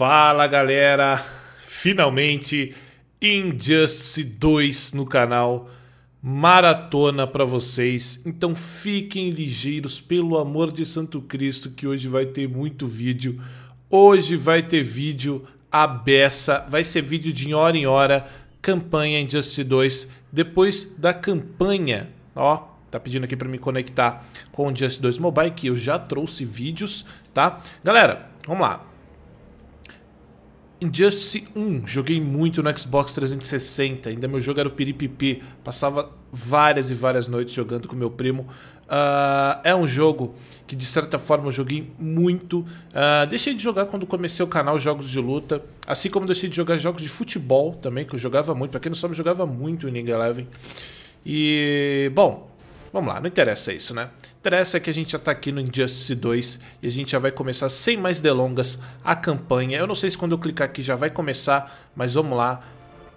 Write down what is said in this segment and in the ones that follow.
Fala galera, finalmente Injustice 2 no canal, maratona para vocês, então fiquem ligeiros pelo amor de Santo Cristo que hoje vai ter muito vídeo, hoje vai ter vídeo a beça, vai ser vídeo de hora em hora, campanha Injustice 2, depois da campanha, ó, tá pedindo aqui para me conectar com o Just 2 Mobile, que eu já trouxe vídeos, tá? Galera, vamos lá. Injustice 1, joguei muito no Xbox 360, ainda meu jogo era o Piripipi, passava várias e várias noites jogando com meu primo. Uh, é um jogo que de certa forma eu joguei muito. Uh, deixei de jogar quando comecei o canal Jogos de Luta, assim como deixei de jogar jogos de futebol também, que eu jogava muito. Pra quem não sabe, eu jogava muito em League Eleven. E, bom, Vamos lá, não interessa isso, né? Interessa que a gente já tá aqui no Injustice 2 e a gente já vai começar sem mais delongas a campanha. Eu não sei se quando eu clicar aqui já vai começar, mas vamos lá.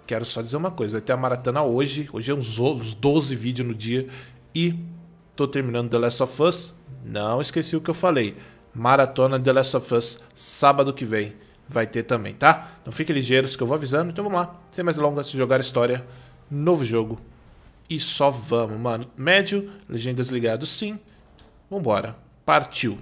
Quero só dizer uma coisa, vai ter a maratona hoje, hoje é uns, uns 12 vídeos no dia e tô terminando The Last of Us. Não esqueci o que eu falei. Maratona The Last of Us, sábado que vem vai ter também, tá? Então fiquem ligeiros que eu vou avisando. Então vamos lá, sem mais delongas, jogar história, novo jogo e só vamos, mano. Médio, legendas ligados sim. Vambora. Partiu.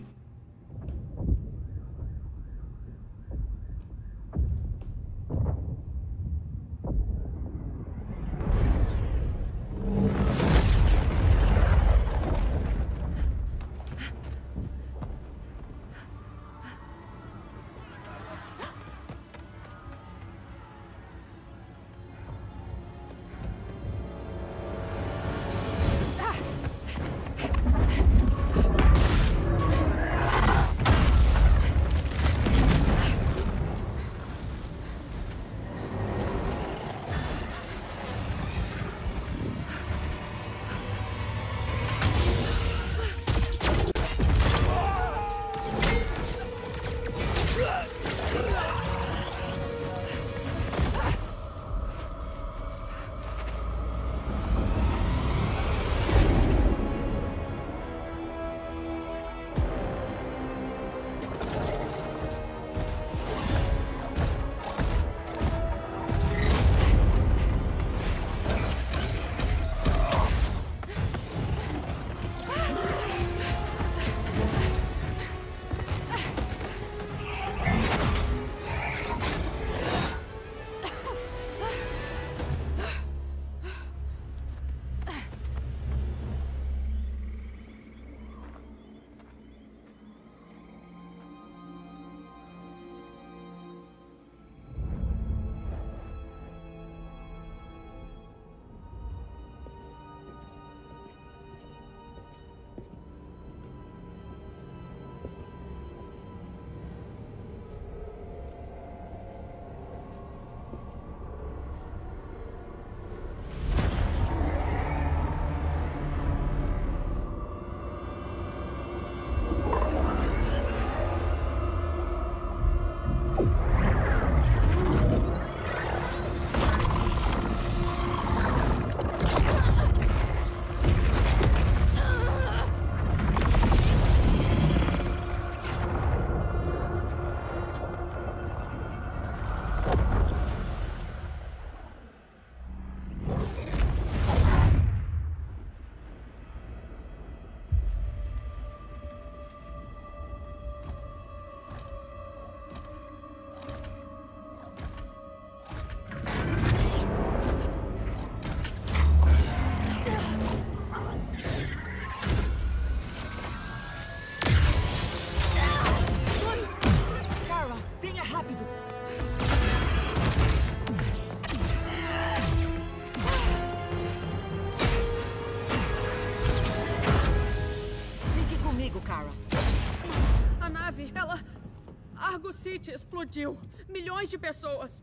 Explodiu. Milhões de pessoas.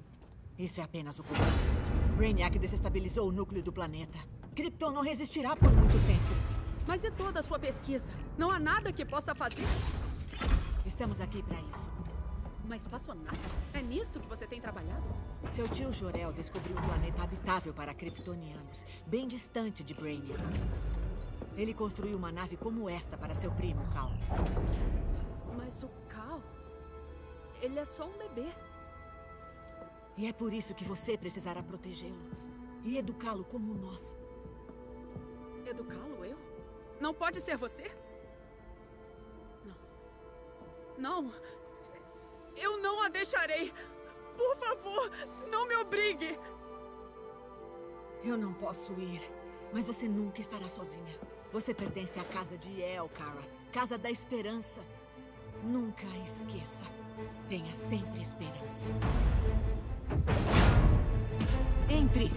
Isso é apenas o começo. Brainiac desestabilizou o núcleo do planeta. Krypton não resistirá por muito tempo. Mas e toda a sua pesquisa? Não há nada que possa fazer? Estamos aqui para isso. Uma espaçonave? É nisto que você tem trabalhado? Seu tio Jorel descobriu um planeta habitável para kryptonianos, bem distante de Brainiac. Ele construiu uma nave como esta para seu primo, Cal. Mas o. Ele é só um bebê. E é por isso que você precisará protegê-lo e educá-lo como nós. Educá-lo eu? Não pode ser você? Não. Não. Eu não a deixarei. Por favor, não me obrigue. Eu não posso ir, mas você nunca estará sozinha. Você pertence à casa de El, Kara. Casa da esperança. Nunca esqueça. Tenha sempre esperança. Entre!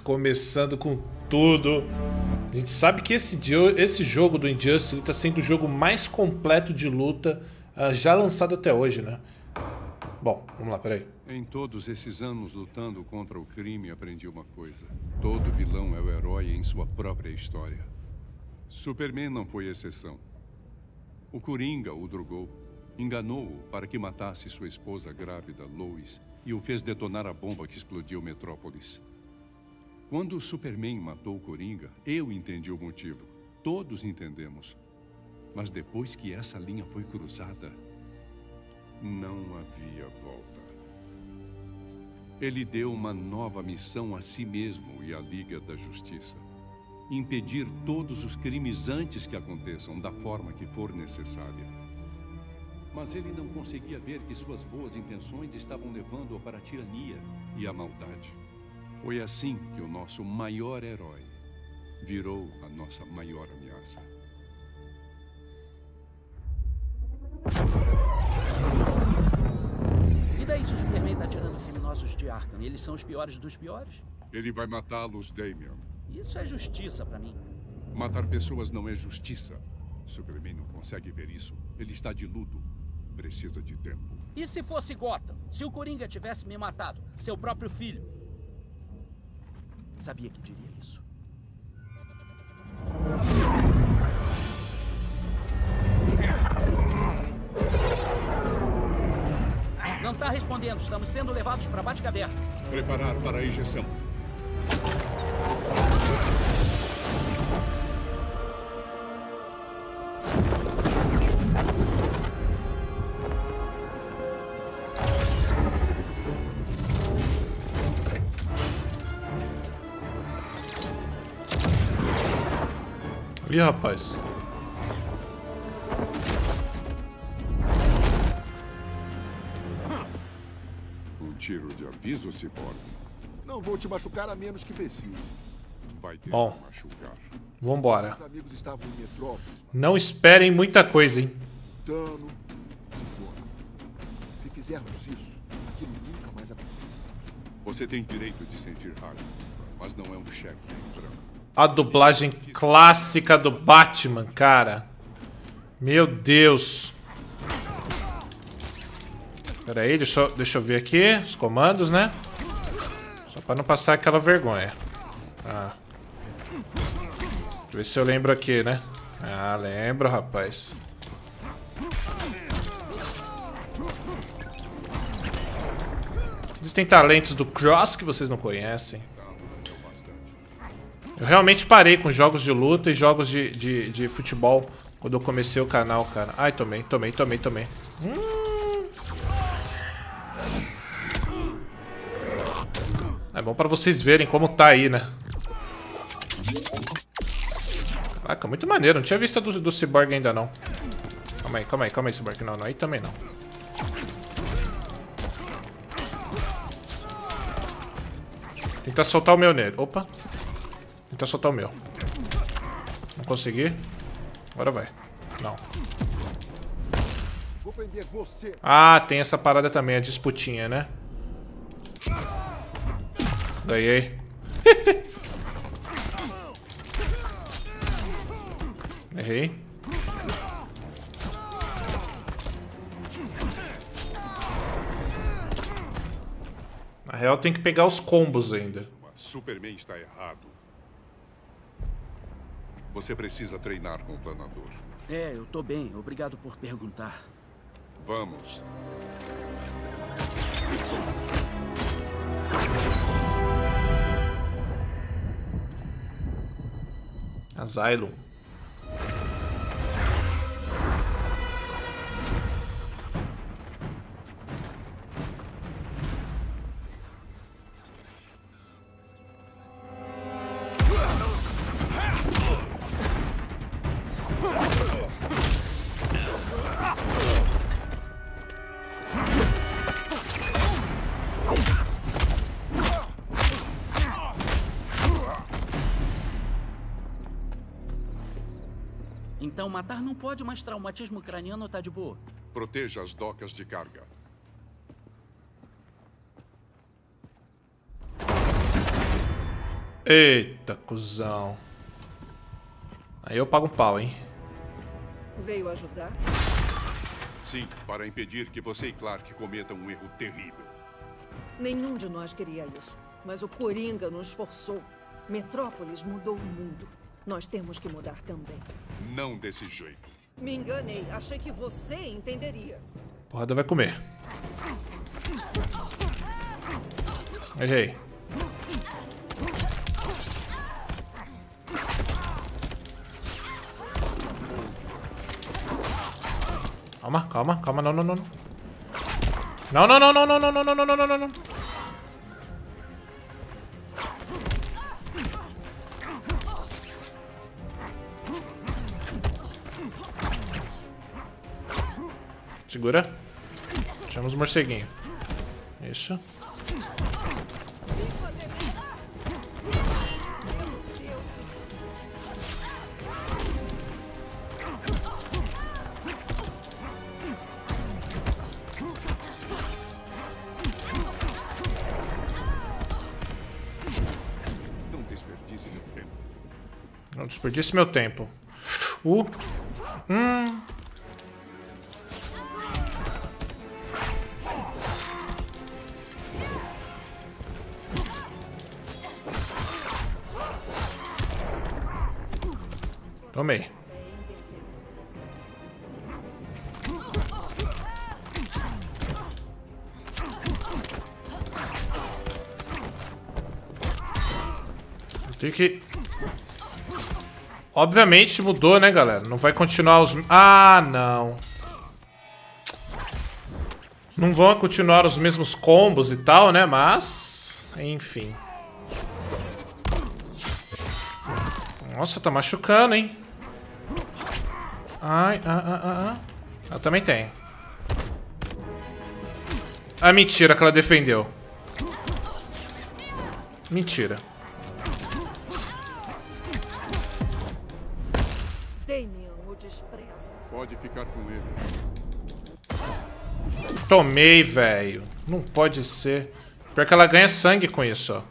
Começando com tudo. A gente sabe que esse, esse jogo do Injustice está sendo o jogo mais completo de luta ah, já lançado até hoje, né? Bom, vamos lá, peraí. Em todos esses anos lutando contra o crime, aprendi uma coisa. Todo vilão é o herói em sua própria história. Superman não foi exceção. O Coringa o drogou, enganou-o para que matasse sua esposa grávida, Lois, e o fez detonar a bomba que explodiu Metrópolis. Quando o Superman matou o Coringa, eu entendi o motivo. Todos entendemos. Mas depois que essa linha foi cruzada, não havia volta. Ele deu uma nova missão a si mesmo e à Liga da Justiça: impedir todos os crimes antes que aconteçam, da forma que for necessária. Mas ele não conseguia ver que suas boas intenções estavam levando-o para a tirania e a maldade. Foi assim que o nosso maior herói virou a nossa maior ameaça. E daí se o Superman tá tirando criminosos de Arkham? Eles são os piores dos piores? Ele vai matá-los, Damian. Isso é justiça pra mim. Matar pessoas não é justiça. Superman não consegue ver isso. Ele está de luto. Precisa de tempo. E se fosse Gotham? Se o Coringa tivesse me matado? Seu próprio filho? Sabia que diria isso. Não tá respondendo. Estamos sendo levados pra Batcaverna. Preparar para a injeção. Ih, rapaz. Um tiro de aviso, Cyborg. Não vou te machucar a menos que precise. Vai ter Bom. que machucar. Vambora. Os amigos estavam em Metrópolis, Não esperem muita coisa, hein? matando, se foram. Se fizermos isso, aquilo nunca mais acontece. Você tem direito de sentir raiva, mas não é um cheque em branco. A dublagem clássica do Batman, cara. Meu Deus. Pera aí, deixa, eu- deixa eu ver aqui os comandos, né? Só pra não passar aquela vergonha. Ah. Deixa eu ver se eu lembro aqui, né? Ah, lembro, rapaz. Existem talentos do Cross que vocês não conhecem. Eu realmente parei com jogos de luta e jogos de, de, de futebol quando eu comecei o canal, cara. Ai, tomei, tomei, tomei, tomei. Hum. É bom pra vocês verem como tá aí, né? Caraca, muito maneiro. Não tinha visto do, do Cyborg ainda, não. Calma aí, calma aí, calma aí, Cyborg. Não, não, aí também não. Tentar soltar o meu nele. Opa. Tentar soltar o meu. Não consegui. Agora vai. Não. Ah, tem essa parada também, a disputinha, né? Ganhei. Errei. Na real, tem que pegar os combos ainda. Superman está errado. Você precisa treinar com o planador. É, eu tô bem. Obrigado por perguntar. Vamos. Asylum. Então matar não pode, mas traumatismo craniano tá de boa. Proteja as docas de carga. Eita, cuzão. Aí eu pago um pau, hein? Veio ajudar? Sim, para impedir que você e Clark cometam um erro terrível. Nenhum de nós queria isso. Mas o Coringa nos forçou. Metrópolis mudou o mundo. Nós temos que mudar também. Não desse jeito. Me enganei. Achei que você entenderia. Porrada vai comer. Errei. Calma, calma, calma, não, não, não. Não, não, não, não, não, não, não, não, não, não, não, Segura. O morceguinho. Isso. Não desperdice meu tempo. Tempo. Uh. Hum. Que Obviamente mudou, né, galera? Não vai continuar os... Ah, não. Não vão continuar os mesmos combos e tal, né? Mas... Enfim. Nossa, tá machucando, hein? Ai, ah, ah, ah, ah. Ela também tem. Ah, mentira que ela defendeu. Mentira. Pode ficar com ele. Tomei, velho. Não pode ser. Pior que ela ganha sangue com isso, ó.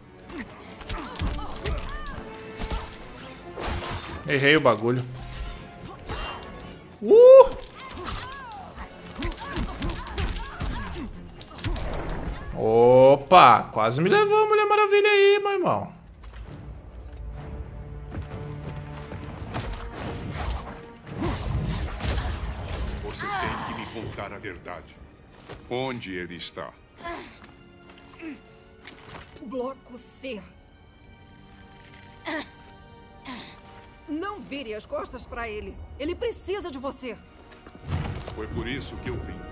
Errei o bagulho. Uh! Opa! Quase me levou a Mulher Maravilha aí, meu irmão. Contar a verdade. Onde ele está? Bloco C. Não vire as costas pra ele. Ele precisa de você. Foi por isso que eu vim.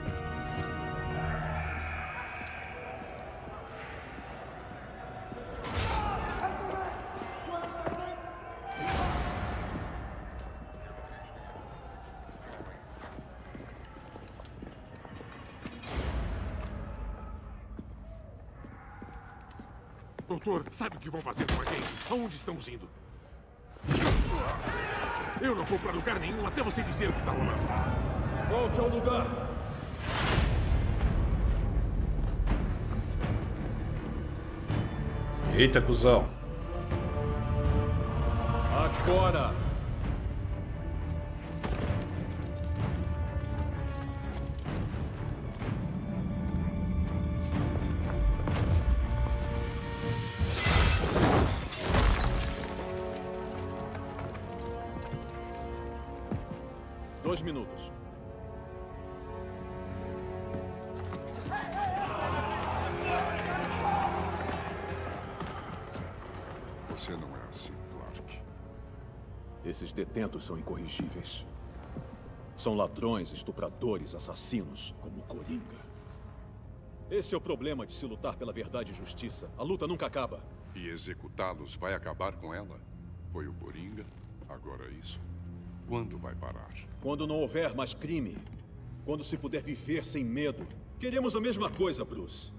Doutor, sabe o que vão fazer com a gente? Aonde estamos indo? Eu não vou pra lugar nenhum até você dizer o que tá rolando. Volte ao lugar. Eita, cuzão. Agora! Dois minutos. Você não é assim, Clark. Esses detentos são incorrigíveis. São ladrões, estupradores, assassinos, como o Coringa. Esse é o problema de se lutar pela verdade e justiça. A luta nunca acaba. E executá-los vai acabar com ela? Foi o Coringa, agora isso. Quando vai parar? Quando não houver mais crime. Quando se puder viver sem medo. Queremos a mesma coisa, Bruce.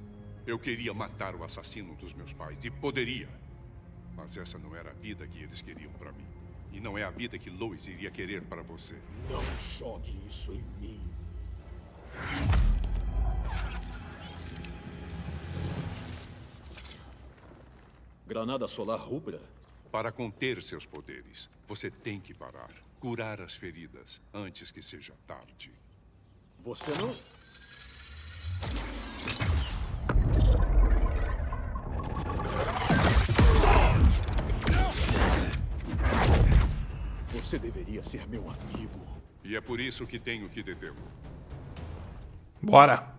Eu queria matar o assassino dos meus pais, e poderia. Mas essa não era a vida que eles queriam para mim. E não é a vida que Lois iria querer para você. Não jogue isso em mim. Granada solar rubra? Para conter seus poderes, você tem que parar. Curar as feridas antes que seja tarde. Você não. Você deveria ser meu amigo. E é por isso que tenho que detê-lo. Bora.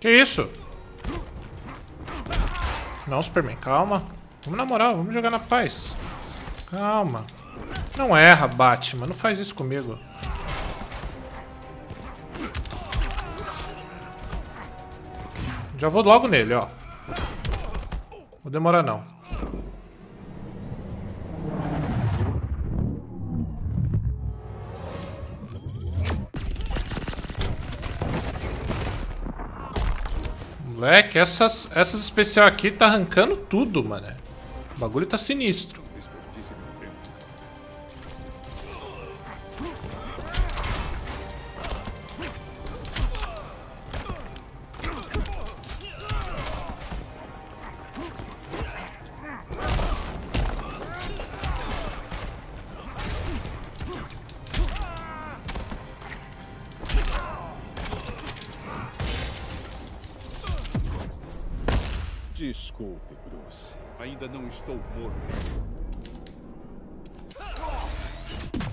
Que isso? Não, Superman, calma. Vamos na moral, vamos jogar na paz. Calma. Não erra, Batman. Não faz isso comigo. Já vou logo nele, ó. Vou demorar não. Moleque, essas, essas especial aqui tá arrancando tudo, mano. O bagulho tá sinistro.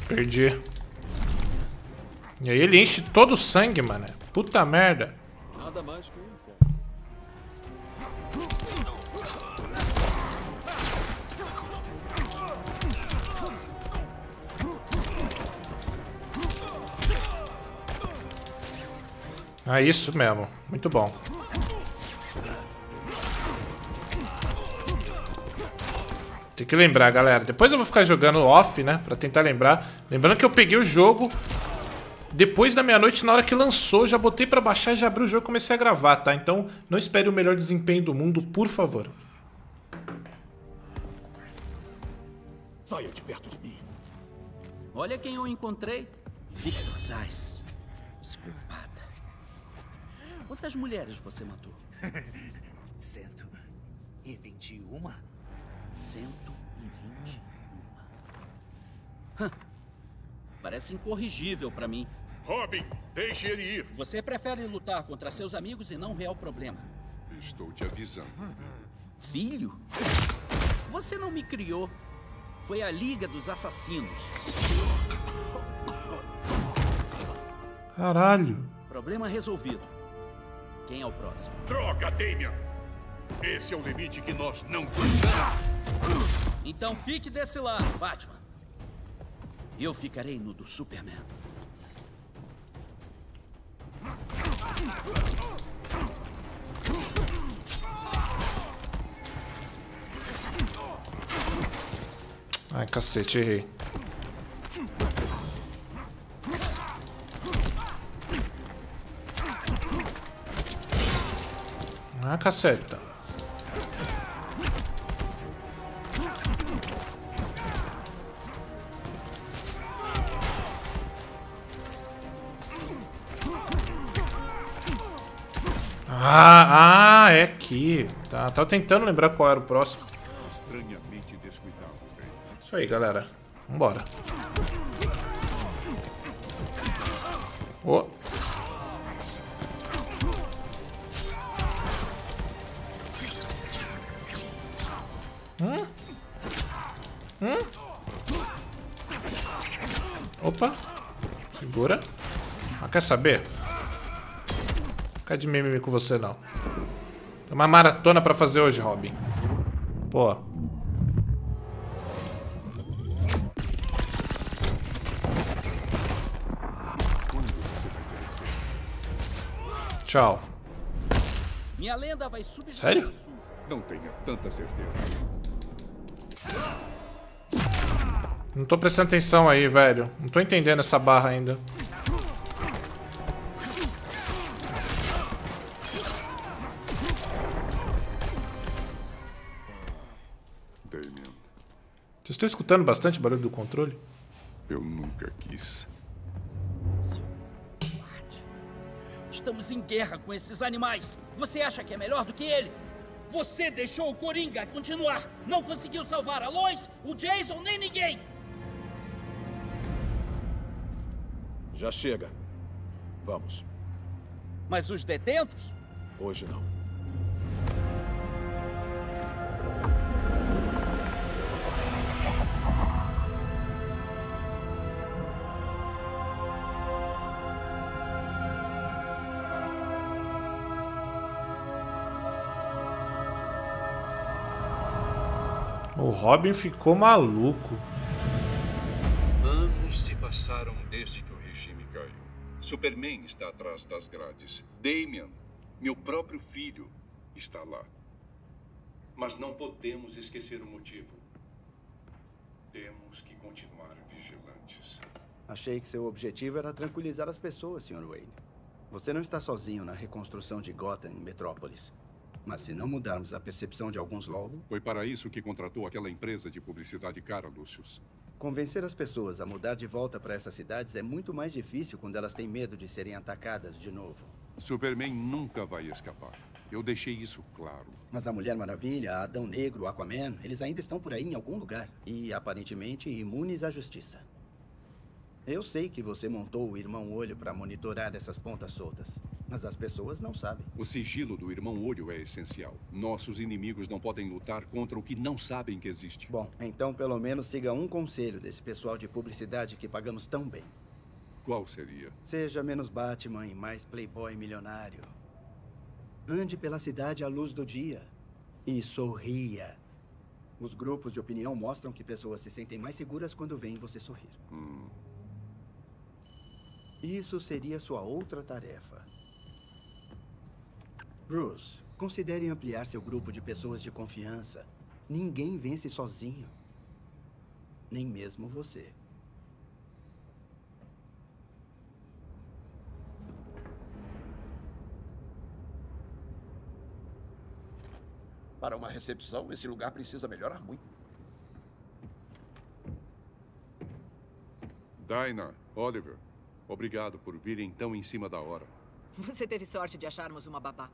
Perdi. E aí ele enche todo o sangue, mano. Puta merda. Nada mais que um. Ah, isso mesmo. Muito bom. Que lembrar, galera. Depois eu vou ficar jogando off, né? Pra tentar lembrar. Lembrando que eu peguei o jogo depois da meia-noite, na hora que lançou. Já botei pra baixar, já abri o jogo e comecei a gravar, tá? Então não espere o melhor desempenho do mundo, por favor. Saia de perto de mim. Olha quem eu encontrei. Victor Zais. Psicopata. Quantas mulheres você matou? 121? 121. Hã. Parece incorrigível pra mim. Robin, deixe ele ir. Você prefere lutar contra seus amigos e não o real problema. Estou te avisando. Filho? Você não me criou. Foi a Liga dos Assassinos. Caralho. Problema resolvido. Quem é o próximo? Droga, Damian! Esse é o limite que nós não cruzamos. Então fique desse lado, Batman. Eu ficarei no do Superman. Ai, cacete, errei. Ah, caceta. Ah, ah, é aqui. Tá, tava tentando lembrar qual era o próximo. Estranhamente descuidado, bem. Isso aí, galera. Vambora. Ô. Hum? Hum? Opa. Segura. Ah, quer saber? Fica de mimimi com você, não. Tem uma maratona pra fazer hoje, Robin. Pô. Tchau. Minha lenda vai subir Sério? Não tenha tanta certeza. Não tô prestando atenção aí, velho. Não tô entendendo essa barra ainda. Estão escutando bastante barulho do controle? eu nunca quis. Seu covarde. Estamos em guerra com esses animais. Você acha que é melhor do que ele? Você deixou o Coringa continuar. Não conseguiu salvar a Lois, o Jason, nem ninguém. Já chega. Vamos. Mas os detentos? Hoje não. O Robin ficou maluco. Anos se passaram desde que o regime caiu. Superman está atrás das grades. Damian, meu próprio filho, está lá. Mas não podemos esquecer o motivo. Temos que continuar vigilantes. Achei que seu objetivo era tranquilizar as pessoas, Sr. Wayne. Você não está sozinho na reconstrução de Gotham Metrópolis. Mas se não mudarmos a percepção de alguns logo, Foi para isso que contratou aquela empresa de publicidade cara, Lucius. convencer as pessoas a mudar de volta para essas cidades é muito mais difícil quando elas têm medo de serem atacadas de novo. Superman nunca vai escapar. Eu deixei isso claro. Mas a Mulher Maravilha, Adão Negro, Aquaman, eles ainda estão por aí em algum lugar. E aparentemente imunes à justiça. Eu sei que você montou o Irmão Olho para monitorar essas pontas soltas. Mas as pessoas não sabem. O sigilo do irmão Olho é essencial. Nossos inimigos não podem lutar contra o que não sabem que existe. Bom, então pelo menos siga um conselho desse pessoal de publicidade que pagamos tão bem. Qual seria? Seja menos Batman e mais playboy milionário. Ande pela cidade à luz do dia. E sorria. Os grupos de opinião mostram que pessoas se sentem mais seguras quando veem você sorrir. Isso seria sua outra tarefa. Bruce, considere ampliar seu grupo de pessoas de confiança. Ninguém vence sozinho. Nem mesmo você. Para uma recepção, esse lugar precisa melhorar muito. Dinah, Oliver, obrigado por virem tão em cima da hora. Você teve sorte de acharmos uma babá.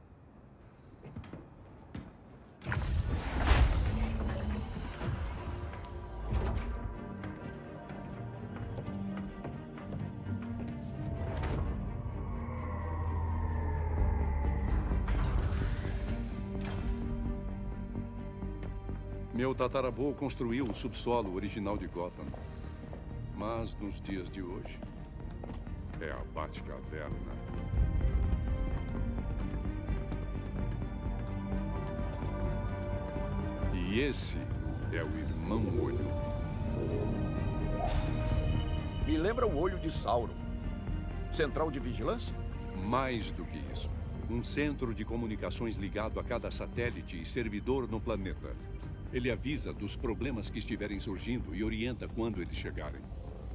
Meu tataravô construiu o subsolo original de Gotham. Mas nos dias de hoje, é a Batcaverna. E esse é o Irmão Olho. Me lembra o olho de Sauron. Central de vigilância? Mais do que isso. Um centro de comunicações ligado a cada satélite e servidor no planeta. Ele avisa dos problemas que estiverem surgindo e orienta quando eles chegarem.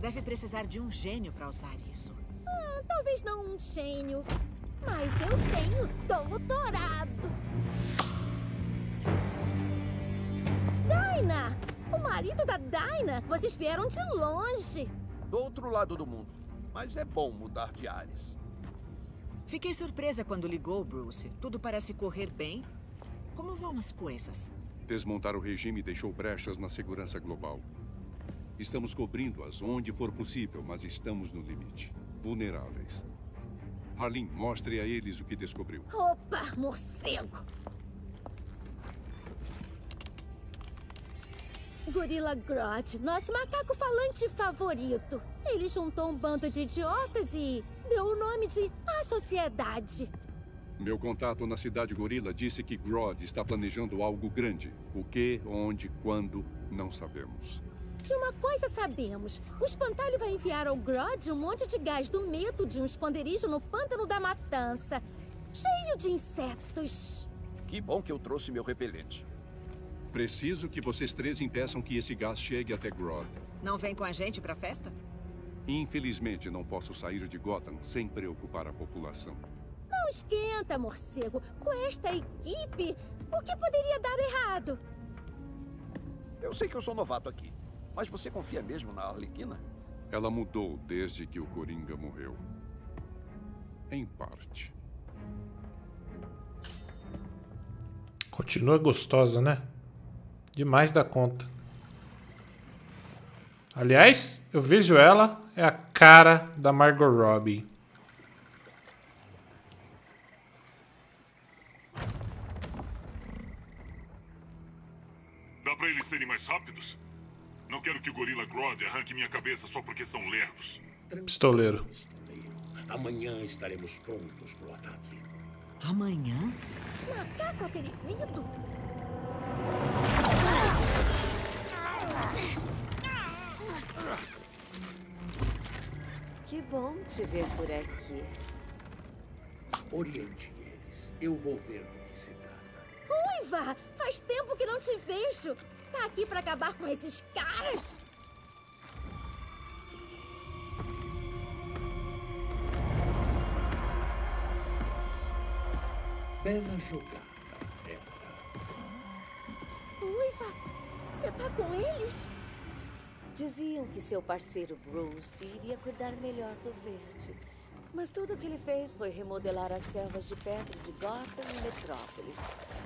Deve precisar de um gênio para usar isso. Ah, talvez não um gênio, mas eu tenho doutorado. Dinah! O marido da Dinah! Vocês vieram de longe! Do outro lado do mundo. Mas é bom mudar de ares. Fiquei surpresa quando ligou, Bruce. Tudo parece correr bem. Como vão as coisas? Desmontar o regime deixou brechas na segurança global. Estamos cobrindo-as onde for possível, mas estamos no limite. Vulneráveis. Harlin, mostre a eles o que descobriu. Opa, morcego! Gorila Grodd, nosso macaco falante favorito. Ele juntou um bando de idiotas e deu o nome de A Sociedade. Meu contato na cidade Gorila disse que Grodd está planejando algo grande. O que, onde, quando, não sabemos. De uma coisa sabemos. O espantalho vai enviar ao Grodd um monte de gás do medo de um esconderijo no pântano da matança. Cheio de insetos. Que bom que eu trouxe meu repelente. Preciso que vocês três impeçam que esse gás chegue até Grodd. Não vem com a gente pra festa? Infelizmente, não posso sair de Gotham sem preocupar a população. Não esquenta, morcego. Com esta equipe, o que poderia dar errado? Eu sei que eu sou novato aqui, mas você confia mesmo na Arlequina? Ela mudou desde que o Coringa morreu. Em parte. Continua gostosa, né? Demais da conta. Aliás, eu vejo ela, é a cara da Margot Robbie. Dá pra eles serem mais rápidos? Não quero que o Gorila Grodd arranque minha cabeça só porque são lerdos. Pistoleiro. Amanhã estaremos prontos pro ataque. Amanhã? Macaco atrevido? Que bom te ver por aqui. Oriente eles. Eu vou ver do que se trata. Ruiva! Faz tempo que não te vejo. Tá aqui pra acabar com esses caras? Bela jogada, Ébora. Ruiva, você tá com eles? Diziam que seu parceiro Bruce iria cuidar melhor do verde. Mas tudo o que ele fez foi remodelar as selvas de pedra de Gotham e Metrópolis.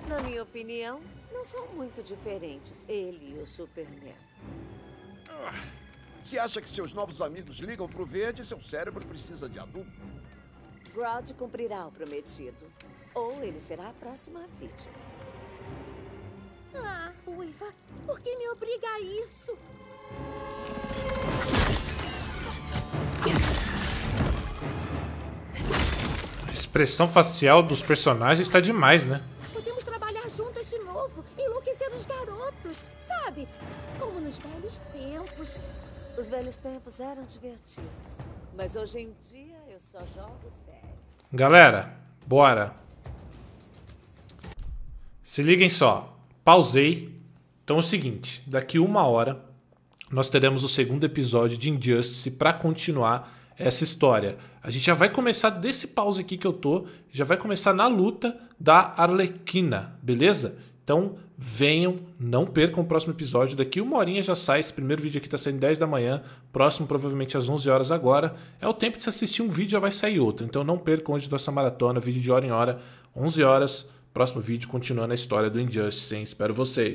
Na minha opinião, não são muito diferentes, ele e o Superman. Se acha que seus novos amigos ligam pro verde, seu cérebro precisa de adubo. Grodd cumprirá o prometido. Ou ele será a próxima vítima. Ah, Ruiva, por que me obriga a isso? A expressão facial dos personagens tá demais, né? Velhos tempos. Os velhos tempos eram divertidos. Mas hoje em dia eu só jogo sério. Galera, bora. Se liguem só. Pausei. Então é o seguinte, daqui uma hora nós teremos o segundo episódio de Injustice para continuar essa história. A gente já vai começar desse pause aqui que eu tô, já vai começar na luta da Arlequina, beleza? Então venham, não percam o próximo episódio. Daqui uma horinha já sai. Esse primeiro vídeo aqui tá saindo 10 da manhã. Próximo, provavelmente às 11 horas agora. É o tempo de se assistir um vídeo, já vai sair outro. Então não percam hoje dessa maratona. Vídeo de hora em hora, 11 horas. Próximo vídeo continuando a história do Injustice, hein? Espero vocês.